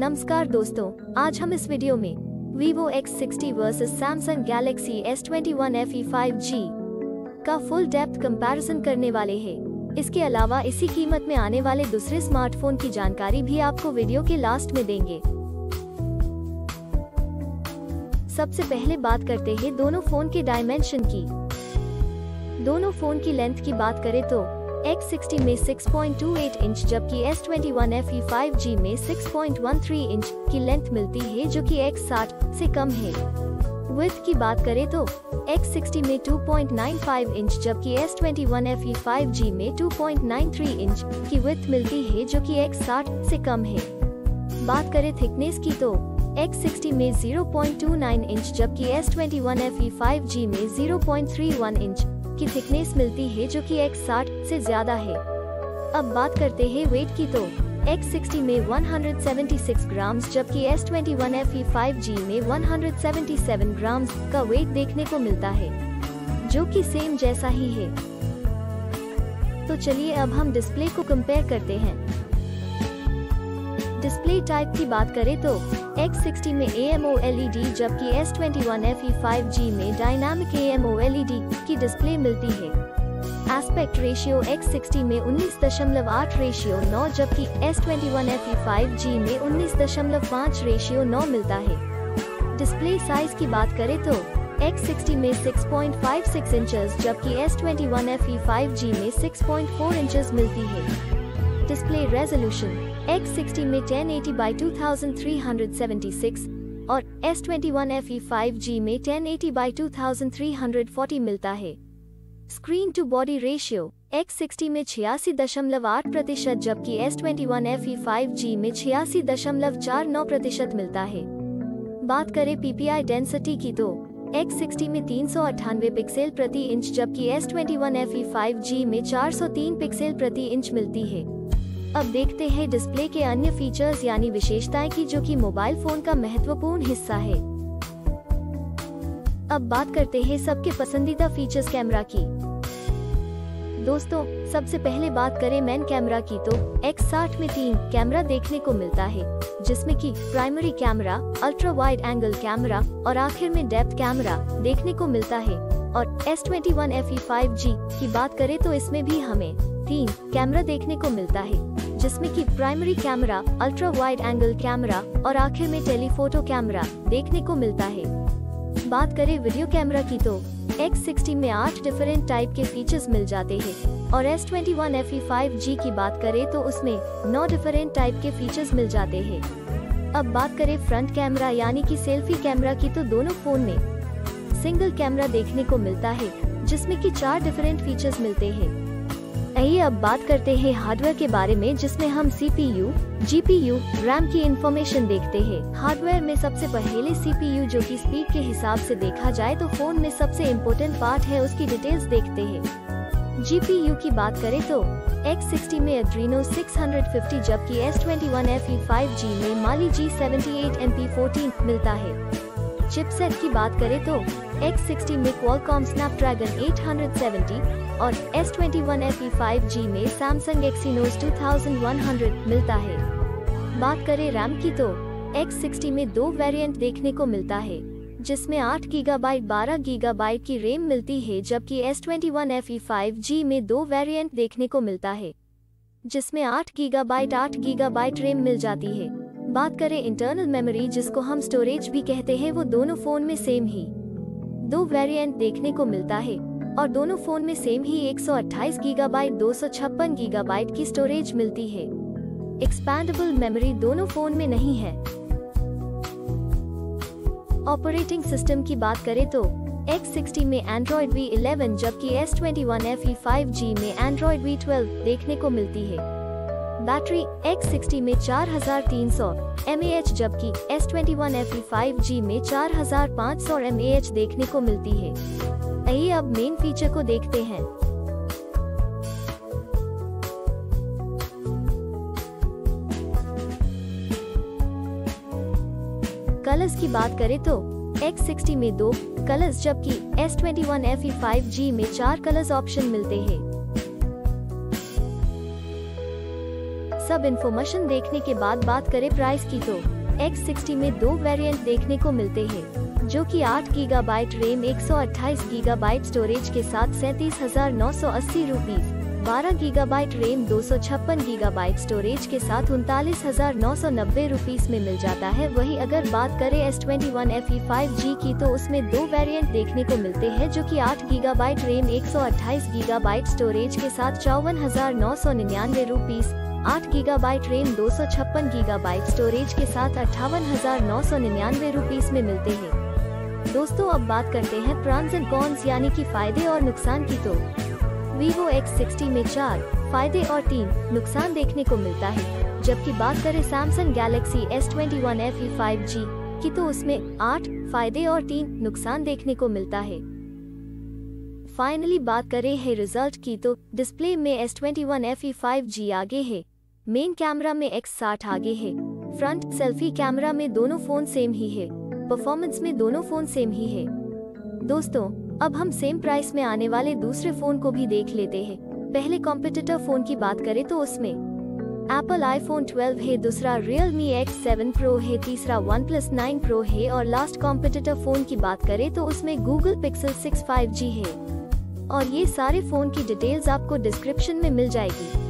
नमस्कार दोस्तों, आज हम इस वीडियो में Vivo X60 versus Samsung Galaxy S21 FE 5G का फुल डेप्थ कंपैरिजन करने वाले हैं। इसके अलावा इसी कीमत में आने वाले दूसरे स्मार्टफ़ोन की जानकारी भी आपको वीडियो के लास्ट में देंगे सबसे पहले बात करते हैं दोनों फ़ोन के डायमेंशन की दोनों फ़ोन की लेंथ की बात करें तो X60 में 6.28 इंच जबकि S21 FE 5G में 6.13 इंच की लेंथ मिलती है, जो कि X60 से कम है। विथ की बात करें तो X60 में 2.95 इंच जबकि S21 FE 5G में 2.93 इंच की विथ मिलती है, जो कि X60 से कम है। बात करें थिकनेस की तो X60 में 0.29 इंच जबकि S21 FE 5G में 0.31 इंच की थिकनेस मिलती है जो कि X60 से ज़्यादा है। अब बात करते हैं वेट की तो। X60 में 176 ग्राम जबकि S21 FE 5G में 177 ग्राम का वेट देखने को मिलता है, जो कि सेम जैसा ही है। तो चलिए अब हम डिस्प्ले को कंपेयर करते हैं। डिस्प्ले टाइप की बात करें तो X60 में AMO LED जबकि S21 FE 5G में डायनामिक AMO LED की डिस्प्ले मिलती है। एस्पेक्ट रेशियो X60 में 19.8 रेशियो 9 जबकि S21 FE 5G में 19.5 रेशियो 9 मिलता है। डिस्प्ले साइज़ की बात करें तो X60 में 6.56 इंचेस जबकि S21 FE 5G में 6.4 इंचेस मिलती है। डिस्प्ले रेजोल्यूशन X60 में 1080 by 2376 और S21 FE 5G में 1080 by 2340 मिलता है। Screen to body ratio X60 में छियासी दशमलव आठ प्रतिशत जबकि S21 FE 5G में छियासी दशमलव चार नौ प्रतिशत मिलता है। बात करें PPI डेंसिटी की तो X60 में तीन सौ अट्ठानवे पिक्सल प्रति इंच जबकि S21 FE 5G में 403 पिक्सल प्रति इंच मिलती है। अब देखते हैं डिस्प्ले के अन्य फीचर्स यानी विशेषताएँ की जो कि मोबाइल फ़ोन का महत्वपूर्ण हिस्सा है। अब बात करते हैं सबके पसंदीदा फीचर्स कैमरा की। दोस्तों, सबसे पहले बात करें मैन कैमरा की तो X60 में तीन कैमरा देखने को मिलता है, जिसमें कि primary camera ultra wide angle camera और आखिर में डेप्थ कैमरा देखने को मिलता है। और S21 FE 5G की बात करें तो इसमें भी हमें तीन कैमरा देखने को मिलता है। जिसमें कि primary camera ultra wide angle camera और आखिर में टेलीफोटो कैमरा देखने को मिलता है। बात करें वीडियो कैमरा की तो X60 में आठ डिफरेंट टाइप के फीचर्स मिल जाते हैं और S21 FE 5G की बात करें तो उसमें नौ डिफरेंट टाइप के फीचर्स मिल जाते हैं। अब बात करें फ्रंट कैमरा यानी कि सेल्फी कैमरा की तो दोनों फ़ोन में सिंगल कैमरा देखने को मिलता है, जिसमें कि चार डिफरेंट फीचर्स मिलते हैं। आइए अब बात करते हैं हार्डवेयर के बारे में जिसमें हम सीपीयू, जीपीयू, रैम की इंफॉर्मेशन देखते हैं। हार्डवेयर में सबसे पहले सीपीयू जो कि स्पीड के हिसाब से देखा जाए तो फ़ोन में सबसे इम्पोर्टेंट पार्ट है उसकी डिटेल्स देखते हैं। जीपीयू की बात करें तो X60 में Adreno 650 जबकि S21 FE 5G में Mali G78 MP14 मिलता है। चिपसेट की बात करें तो X60 में Qualcomm Snapdragon 870 और S21 FE 5G में Samsung Exynos 2100 मिलता है। बात करें रैम की तो X60 में दो वेरिएंट देखने को मिलता है, जिसमें 8 गीगाबाइट 12 गीगाबाइट की रैम मिलती है, जबकि S21 FE 5G में दो वेरिएंट देखने को मिलता है, जिसमें 8 गीगाबाइट 8 गीगाबाइट रैम मिल जाती है। बात करें इंटरनल मेमोरी जिसको हम स्टोरेज भी कहते हैं, वो दोनों फ़ोन में सेम ही। दो वेरिएंट देखने को मिलता है, और दोनों फ़ोन में सेम ही 128 गीगाबाइट 256 गीगाबाइट की स्टोरेज मिलती है। एक्सपैंडेबल मेमोरी दोनों फ़ोन में नहीं है। ऑपरेटिंग सिस्टम की बात करें तो X60 में Android V11 जबकि S21 FE 5G में Android V12 देखने को मिलती है। बैटरी X60 में 4300 mAh, जबकि S21 FE 5G में 4500 mAh देखने को मिलती है। आइए अब मेन फीचर को देखते हैं। कलर्स की बात करें तो X60 में दो कलर्स जबकि S21 FE 5G में चार कलर्स ऑप्शन मिलते हैं। सब इन्फॉर्मेशन देखने के बाद बात करें प्राइस की तो X60 में दो वेरिएंट देखने को मिलते हैं, जो कि 8 गीगाबाइट रैम 128 गीगाबाइट स्टोरेज के साथ सैतीस हज़ार नौ सौ अस्सी रूपीज बारह गीगाबाइट रैम दो सौ छप्पन गीगाबाइट स्टोरेज के साथ उनतालीस हज़ार नौ सौ नब्बे रूपीज में मिल जाता है। वही अगर बात करें S twenty one F E five G की तो उसमें दो वेरिएंट देखने को मिलते हैं, जो कि आठ गीगाबाइट रैम एक सौ अट्ठाईस गीगाबाइट स्टोरेज के साथ चौवन हज़ार नौ सौ निन्यानवे रूपीज आठ गीगा बाइट रेम, दो सौ छप्पन गीगाबाइट स्टोरेज के साथ अट्ठावन हज़ार नौ सौ निन्यानवे रूपीज में मिलते हैं। दोस्तों, अब बात करते हैं प्रॉन्स एंड कॉन्स यानी कि फ़ायदे और नुकसान की तो। वीवो X60 में चार, फ़ायदे और तीन, नुकसान देखने को मिलता है। जबकि बात करें Samsung Galaxy S twenty one S21 FE 5G की तो उसमें आठ, फ़ायदे और तीन, नुकसान देखने को मिलता है। फाइनली बात करें है रिज़ल्ट की तो। डिस्प्ले में S twenty one S21 FE 5G आगे है। मेन कैमरा में X60 आगे है। फ्रंट सेल्फी कैमरा में दोनों फ़ोन सेम ही है। परफॉर्मेंस में दोनों फ़ोन सेम ही है। दोस्तों, अब हम सेम प्राइस में आने वाले दूसरे फ़ोन को भी देख लेते हैं। पहले कॉम्पिटिटर फ़ोन की बात करें तो उसमें एप्पल आईफोन 12 है, दूसरा Realme X7 Pro है, तीसरा OnePlus 9 Pro है और लास्ट कॉम्पिटिटर फ़ोन की बात करें तो उसमें Google Pixel 6 5G है। और ये सारे फ़ोन की डिटेल्स आपको डिस्क्रिप्शन में मिल जाएगी।